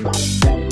Bye.